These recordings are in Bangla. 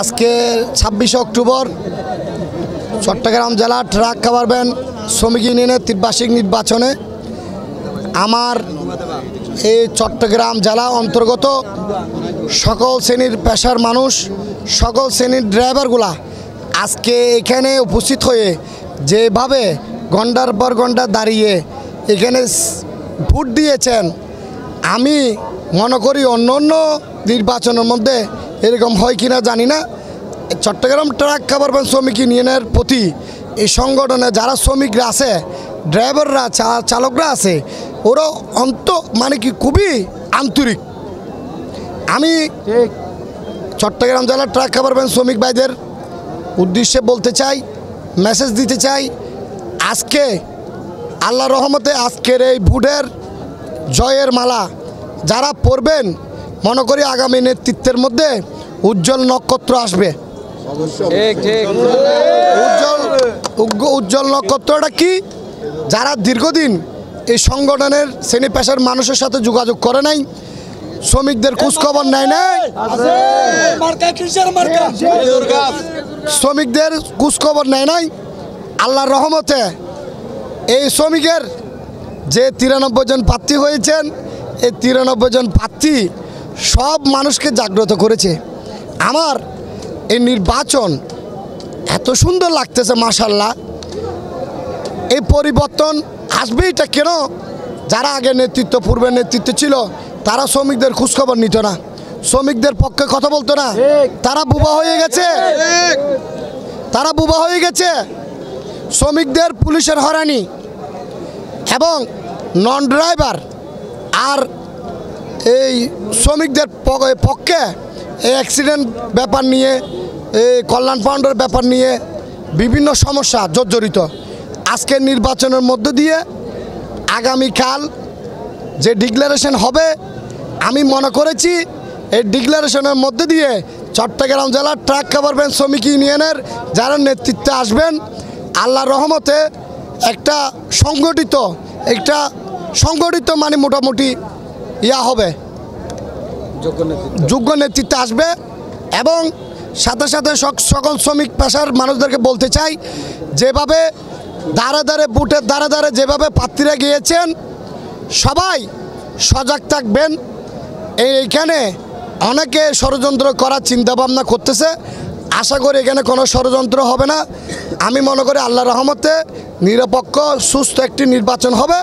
আজকে ছাব্বিশে অক্টোবর, চট্টগ্রাম জেলা ট্রাক খাবার ভ্যান শ্রমিক ইউনিয়নের ত্রিবার্ষিক নির্বাচনে আমার এই চট্টগ্রাম জেলা অন্তর্গত সকল শ্রেণির পেশার মানুষ, সকল শ্রেণির ড্রাইভারগুলা আজকে এখানে উপস্থিত হয়ে যেভাবে ঘণ্টার পর ঘণ্টা দাঁড়িয়ে এখানে ভোট দিয়েছেন, আমি মনে করি অন্য অন্য নির্বাচনের মধ্যে এরকম হয় কিনা জানি না। চট্টগ্রাম ট্রাক খাবার ভ্যান শ্রমিক ইউনিয়নের প্রতি এই সংগঠনে যারা শ্রমিকরা আছে ড্রাইভাররা চা- চালকরা আছে ওরা অন্ত মানে কি খুবই আন্তরিক। আমি চট্টগ্রাম জেলার ট্রাক খাবার শ্রমিক ভাইদের উদ্দেশ্যে বলতে চাই মেসেজ দিতে চাই আজকে আল্লাহ রহমতে আজকের এই ভোটের জয়ের মালা যারা পড়বেন মনে করি আগামী নেতৃত্বের মধ্যে উজ্জ্বল নক্ষত্র আসবে। ঠিক ঠিক। উজ্জ্বল উজ্জ্বল নক্ষত্রটা কি? যারা দীর্ঘদিন এই সংগঠনের শ্রেণি পেশার মানুষের সাথে যোগাযোগ করে নাই শ্রমিকদের খোঁজখবর নেয় নাই শ্রমিকদের খোঁজখবর নেয় নাই আল্লাহর রহমতে এই শ্রমিকের যে তিরানব্বই জন প্রার্থী হয়েছেন এই তিরানব্বই জন প্রার্থী সব মানুষকে জাগ্রত করেছে। আমার এই নির্বাচন এত সুন্দর লাগতেছে মাসাল্লাহ এই পরিবর্তন আসবে এটা কেন? যারা আগে নেতৃত্ব পূর্বের নেতৃত্ব ছিল তারা শ্রমিকদের খোঁজখবর নিত না। শ্রমিকদের পক্ষে কথা বলতো না। তারা বুবা হয়ে গেছে। তারা বুবা হয়ে গেছে। শ্রমিকদের পুলিশের হরানি এবং নন ড্রাইভার আর এই শ্রমিকদের পক্ষে এই অ্যাক্সিডেন্ট ব্যাপার নিয়ে, এই কল্যাণ ফান্ডের ব্যাপার নিয়ে বিভিন্ন সমস্যা জর্জরিত। আজকের নির্বাচনের মধ্য দিয়ে আগামীকাল যে ডিক্লারেশন হবে, আমি মনে করেছি এই ডিক্লারেশনের মধ্যে দিয়ে চট্টগ্রাম জেলার ট্রাক ভ্যান শ্রমিক ইউনিয়নের যারা নেতৃত্বে আসবেন, আল্লাহর রহমতে একটা সংগঠিত একটা সংগঠিত মানে মোটামুটি ইয়া হবে। যোগ্য নেতৃত্ব। আসবে এবং সাথে সাথে সক- সকল শ্রমিক পেশার মানুষদেরকে বলতে চাই, যেভাবে দাঁড়ে দাঁড়ে বুটের দাঁড়ে দাঁড়ে যেভাবে প্রার্থীরা গিয়েছেন, সবাই সজাগ থাকবেন। এইখানে অনেকে ষড়যন্ত্র করার চিন্তা ভাবনা করতেছে। আশা করি এখানে কোনো ষড়যন্ত্র হবে না। আমি মনে করি আল্লাহ রহমতে নিরপেক্ষ, সুস্থ একটি নির্বাচন হবে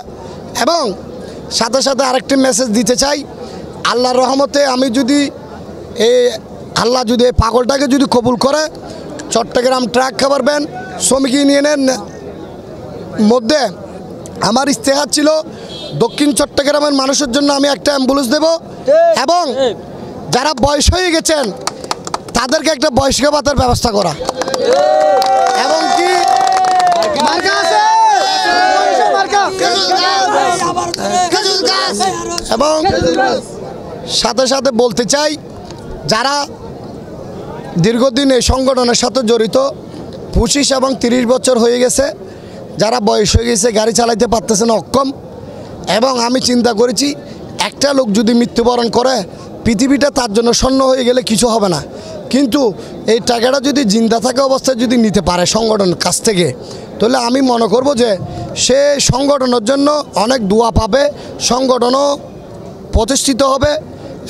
এবং সাথে সাথে আরেকটি মেসেজ দিতে চাই। আল্লাহর রহমতে আমি যদি এই আল্লাহ যদি এই পাগলটাকে যদি কবুল করে, চট্টগ্রাম ট্রাক খাবার ব্যান শ্রমিক ইউনিয়নের মধ্যে আমার ইস্তেহার ছিল, দক্ষিণ চট্টগ্রামের মানুষের জন্য আমি একটা অ্যাম্বুলেন্স দেব এবং যারা বয়স হয়ে গেছেন, তাদেরকে একটা বয়স্ক ভাতার ব্যবস্থা করা। এবং কি? এবং সাথে সাথে বলতে চাই, যারা দীর্ঘদিন এই সংগঠনের সাথে জড়িত, পঁচিশ এবং তিরিশ বছর হয়ে গেছে, যারা বয়স হয়ে গেছে, গাড়ি চালাইতে পারতেছে না, অক্ষম। এবং আমি চিন্তা করেছি, একটা লোক যদি মৃত্যুবরণ করে, পৃথিবীটা তার জন্য স্বর্ণ হয়ে গেলে কিছু হবে না। কিন্তু এই টাকাটা যদি জিন্দা থাকা অবস্থায় যদি নিতে পারে সংগঠনের কাছ থেকে, তাহলে আমি মনে করব যে সে সংগঠনের জন্য অনেক দোয়া পাবে, সংগঠনও প্রতিষ্ঠিত হবে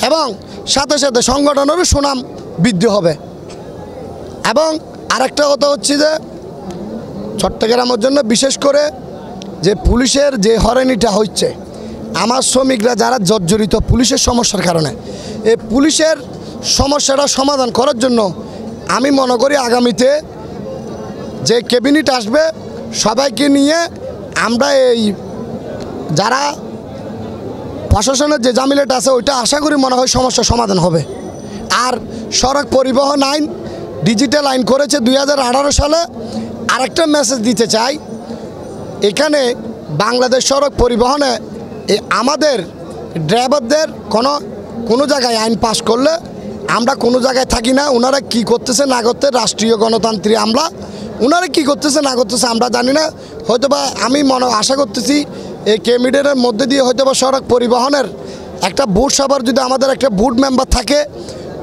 এবং সাথে সাথে সংগঠনেরও সুনাম বৃদ্ধি হবে। এবং আরেকটা কথা হচ্ছে যে, চট্টগ্রামের জন্য বিশেষ করে যে পুলিশের যে হরেনিটা হচ্ছে, আমার শ্রমিকরা যারা জর্জরিত পুলিশের সমস্যার কারণে, এই পুলিশের সমস্যাটা সমাধান করার জন্য আমি মনে করি আগামীতে যে ক্যাবিনেট আসবে, সবাইকে নিয়ে আমরা এই যারা প্রশাসনের যে জামিলাটা আছে, ওইটা আশা করি মনে হয় সমস্যার সমাধান হবে। আর সড়ক পরিবহন আইন ডিজিটাল আইন করেছে দু হাজার আঠারো সালে। আরেকটা মেসেজ দিতে চাই, এখানে বাংলাদেশ সড়ক পরিবহনে আমাদের ড্রাইভারদের কোনো কোনো জায়গায় আইন পাস করলে আমরা কোনো জায়গায় থাকি না। ওনারা কি করতেছে না করতে রাষ্ট্রীয় গণতান্ত্রিক আমরা ওনারা কি করতেছে না করতেছে আমরা জানি না। হয়তোবা আমি মনে, আশা করতেছি এই ক্যাবিনেটের মধ্যে দিয়ে হয়তো বা সড়ক পরিবহনের একটা বুট সভার যদি আমাদের একটা বুট মেম্বার থাকে,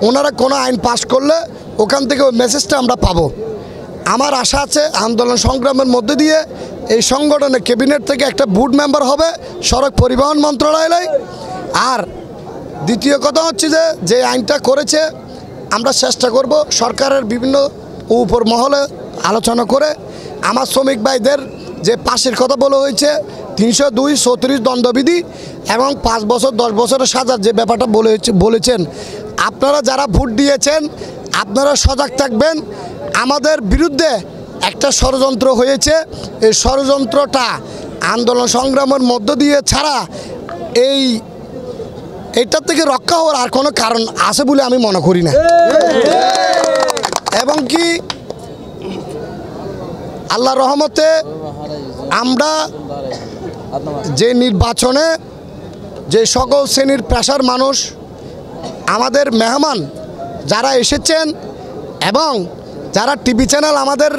ওনারা কোনো আইন পাশ করলে ওখান থেকে ওই মেসেজটা আমরা পাবো। আমার আশা আছে আন্দোলন সংগ্রামের মধ্যে দিয়ে এই সংগঠনের ক্যাবিনেট থেকে একটা বুড মেম্বার হবে সড়ক পরিবহন মন্ত্রণালয়। আর দ্বিতীয় কথা হচ্ছে যে যে আইনটা করেছে, আমরা চেষ্টা করব সরকারের বিভিন্ন উপর মহলে আলোচনা করে আমার শ্রমিক ভাইদের যে পাশের কথা বলা হয়েছে, তিনশো দুই চৌত্রিশ দণ্ডবিধি এবং পাঁচ বছর, দশ বছরের সাজার যে ব্যাপারটা বলে বলেছেন। আপনারা যারা ভোট দিয়েছেন, আপনারা সজাগ থাকবেন। আমাদের বিরুদ্ধে একটা ষড়যন্ত্র হয়েছে। এই ষড়যন্ত্রটা আন্দোলন সংগ্রামের মধ্য দিয়ে ছাড়া এই এটার থেকে রক্ষা হওয়ার আর কোনো কারণ আছে বলে আমি মনে করি না। এবং কি আল্লাহ রহমতে আমরা যে নির্বাচনে যে সকল শ্রেণির পেশার মানুষ, আমাদের মেহমান যারা এসেছেন এবং যারা টিভি চ্যানেল আমাদের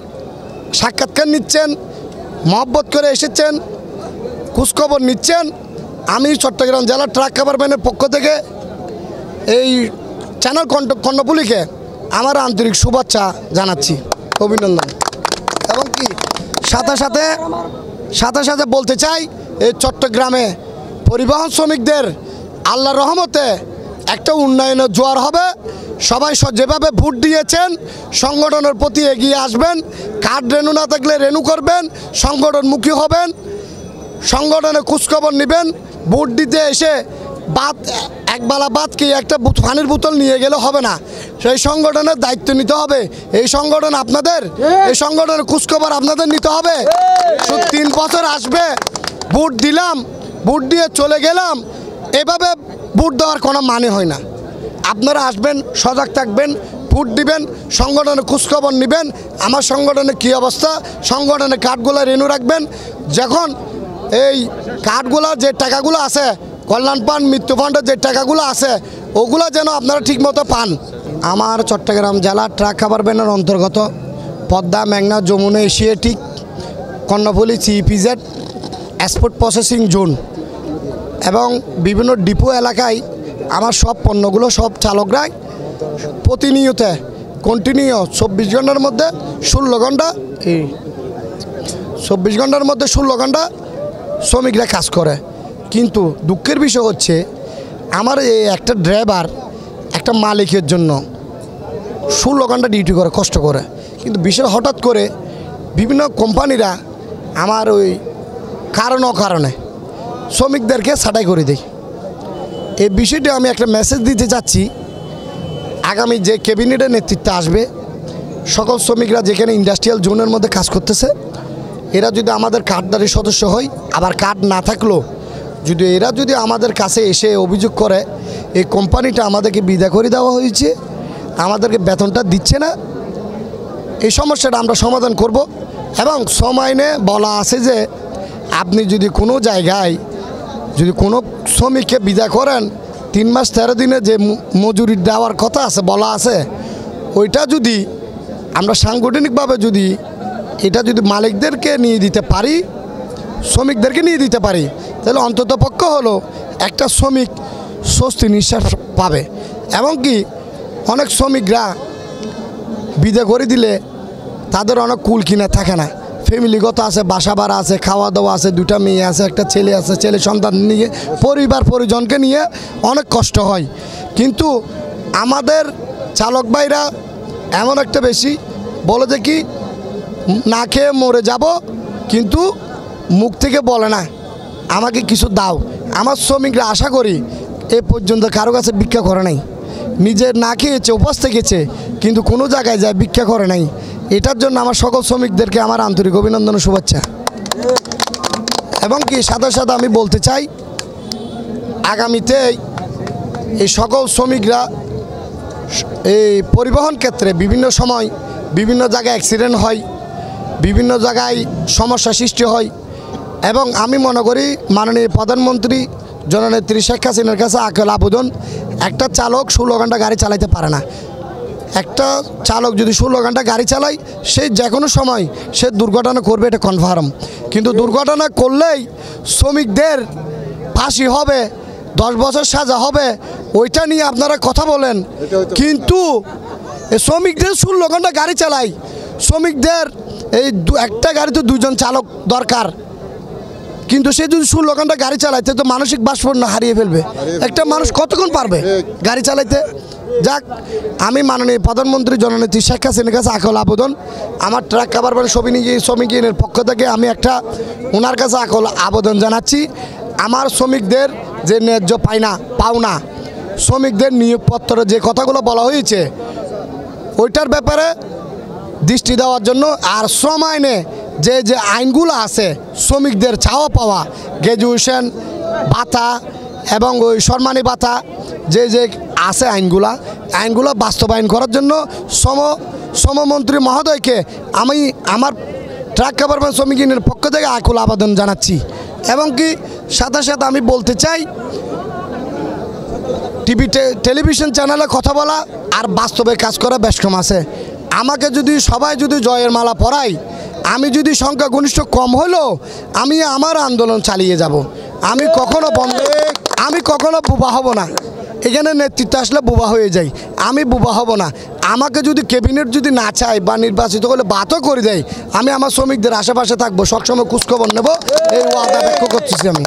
সাক্ষাৎকার নিচ্ছেন, মহব্বত করে এসেছেন, খোঁজখবর নিচ্ছেন, আমি চট্টগ্রাম জেলা ট্রাক কাভারম্যানের পক্ষ থেকে এই চ্যানেল কণ্ঠ কর্ণপুলিকে আমার আন্তরিক শুভেচ্ছা জানাচ্ছি। অভিনন্দন। এবং কি? সাথে সাথে সাথে সাথে বলতে চাই, এই চট্টগ্রামে পরিবহন শ্রমিকদের আল্লাহ রহমতে একটা উন্নয়নের জোয়ার হবে। সবাই যেভাবে ভোট দিয়েছেন, সংগঠনের প্রতি এগিয়ে আসবেন। কার্ড রেনু না থাকলে রেনু করবেন, সংগঠনমুখী হবেন। সংগঠনে খোঁজখবর নেবেন। ভোট দিতে এসে বাদ একবেলা বাদ কি একটা পানির বোতল নিয়ে গেলে হবে না? সেই সংগঠনের দায়িত্ব নিতে হবে। এই সংগঠন আপনাদের? এই সংগঠনের খোঁজখবর আপনাদের নিতে হবে। শুধু তিন বছর আসবে ভোট দিলাম ভোট দিয়ে চলে গেলাম এভাবে ভোট দেওয়ার কোনো মানে হয় না। আপনারা আসবেন সজাগ থাকবেন ভোট দিবেন সংগঠনে খোঁজখবর নেবেন আমার সংগঠনে কী অবস্থা সংগঠনে কার্ডগুলো রেনু রাখবেন যখন এই কার্ডগুলো যে টাকাগুলো আছে কল্যাণ পান মৃত্যু ফান্ডের যে টাকাগুলো আছে ওগুলো যেন আপনারা ঠিকমতো পান। আমার চট্টগ্রাম জেলা ট্রাক খাবার ব্যানের অন্তর্গত পদ্মা মেঘনা Jamuna Asiatic Karnaphuli CPZ export processing zone এবং বিভিন্ন ডিপো এলাকায় আমার সব পণ্যগুলো সব চালকরাই প্রতিনিয়ত কন্টিনিউ চব্বিশ ঘণ্টার মধ্যে ষোলো ঘণ্টা এই। চব্বিশ ঘণ্টার মধ্যে ষোলো ঘণ্টা শ্রমিকরা কাজ করে। কিন্তু দুঃখের বিষয় হচ্ছে, আমার এই একটা ড্রাইভার একটা মালিকের জন্য ষোলো ঘণ্টা ডিউটি করে, কষ্ট করে। কিন্তু বিষয় হঠাৎ করে বিভিন্ন কোম্পানিরা আমার ওই কারণ অকারণে শ্রমিকদেরকে ছাঁটাই করে দেয়। এই বিষয়টি আমি একটা মেসেজ দিতে চাচ্ছি, আগামী যে ক্যাবিনেটের নেতৃত্বে আসবে, সকল শ্রমিকরা যেখানে ইন্ডাস্ট্রিয়াল জোনের মধ্যে কাজ করতেছে, এরা যদি আমাদের কার্ডদারি সদস্য হয়, আবার কার্ড না থাকলেও যদি এরা যদি আমাদের কাছে এসে অভিযোগ করে, এই কোম্পানিটা আমাদেরকে বিদায় করে দেওয়া হয়েছে, আমাদেরকে বেতনটা দিচ্ছে না, এই সমস্যাটা আমরা সমাধান করব। এবং সমাইনে বলা আছে যে, আপনি যদি কোনো জায়গায় যদি কোনো শ্রমিককে বিদায় করেন, তিন মাস তেরো দিনে যে মজুরি দেওয়ার কথা আছে, বলা আছে, ওইটা যদি আমরা সাংগঠনিকভাবে যদি এটা যদি মালিকদেরকে নিয়ে দিতে পারি, শ্রমিকদেরকে নিয়ে দিতে পারি তাহলে অন্তত পক্ষ হলো একটা শ্রমিক স্বস্তি নিঃশ্বাস পাবে। এমনকি অনেক শ্রমিকরা বিদে করে দিলে তাদের অনেক কুল কিনা থাকে না। ফ্যামিলিগত আছে বাসা ভাড়া আছে খাওয়া দাওয়া আছে দুটা মেয়ে আছে, একটা ছেলে আছে, ছেলে সন্তান নিয়ে, পরিবার পরিজনকে নিয়ে অনেক কষ্ট হয়। কিন্তু আমাদের চালক ভাইরা এমন একটা বেশি বলে কি, না খেয়ে মরে যাব, কিন্তু মুখ থেকে বলে না। আমাকে কিছু দাও। আমার শ্রমিকরা আশা করি এ পর্যন্ত কারও কাছে ভিক্ষা করে নাই। নিজে না খেয়েছে উপাস থেকেছে কিন্তু কোনো জায়গায় যায় ভিক্ষা করে নাই। এটার জন্য আমার সকল শ্রমিকদেরকে আমার আন্তরিক অভিনন্দন শুভেচ্ছা। এবং কি, সাথে সাথে আমি বলতে চাই, আগামীতে এই সকল শ্রমিকরা এই পরিবহন ক্ষেত্রে বিভিন্ন সময় বিভিন্ন জায়গায় অ্যাক্সিডেন্ট হয়, বিভিন্ন জায়গায় সমস্যা সৃষ্টি হয় এবং আমি মনে করি মাননীয় প্রধানমন্ত্রী জননেত্রী শেখ হাসিনার কাছে আকেল আবেদন একটা চালক ষোলো ঘণ্টা গাড়ি চালাইতে পারে না। একটা চালক যদি ষোলো ঘণ্টা গাড়ি চালায় সে যে কোনো সময় সে দুর্ঘটনা করবে এটা কনফার্ম কিন্তু দুর্ঘটনা করলেই শ্রমিকদের ফাঁসি হবে দশ বছর সাজা হবে ওইটা নিয়ে আপনারা কথা বলেন। কিন্তু শ্রমিকদের ষোলো ঘণ্টা গাড়ি চালাই শ্রমিকদের এই দু- একটা গাড়িতে দুজন চালক দরকার। কিন্তু সে যদি ষোলো ঘণ্টা গাড়ি চালাইতে, তো মানসিক বাষ্পন্ন হারিয়ে ফেলবে। একটা মানুষ কতক্ষণ পারবে গাড়ি চালাইতে? যাক, আমি মাননীয় প্রধানমন্ত্রী জননেত্রী শেখ হাসিনার কাছে আকল আবেদন। আমার ট্রাক কাবার শ্রমিক শ্রমিক ইউনিয়নের পক্ষ থেকে আমি একটা ওনার কাছে আকল আবেদন জানাচ্ছি। আমার শ্রমিকদের যে ন্যায্য পায় না পাওনা শ্রমিকদের নিয়োগপত্র যে কথাগুলো বলা হয়েছে, ওইটার ব্যাপারে দৃষ্টি দেওয়ার জন্য আর শ্রম আইনে যে যে আইনগুলো আছে, শ্রমিকদের চাওয়া পাওয়া গ্র্যাজুয়েশন ভাতা এবং ওই সম্মানী ভাতা, যে যে আছে আইনগুলা, আইনগুলো বাস্তবায়ন করার জন্য সম শ্রমমন্ত্রী মহোদয়কে আমি আমার ট্রাক গভর্নমেন্ট শ্রমিক ইউনিয়নের পক্ষ থেকে আকুল আবেদন জানাচ্ছি। এবং কি সাথে সাথে আমি বলতে চাই, টিভি টেলিভিশন চ্যানেলে কথা বলা আর বাস্তবে কাজ করা বেশ কম আছে। আমাকে যদি সবাই যদি জয়ের মালা পরাই আমি যদি সংখ্যা ঘনিষ্ঠ কম হলো, আমি আমার আন্দোলন চালিয়ে যাব। আমি কখনো বন্ধ, আমি কখনো বোবা হব না। এখানে নেতৃত্ব আসলে বোবা হয়ে যাই আমি বোবা হব না। আমাকে যদি ক্যাবিনেট যদি না চায় বা নির্বাচিত হলে বাতও করে দেয়, আমি আমার শ্রমিকদের আশেপাশে থাকব, সবসময় খোঁজখবর নেব। এই ওয়াদা ব্যাখ্যা করতেছি আমি।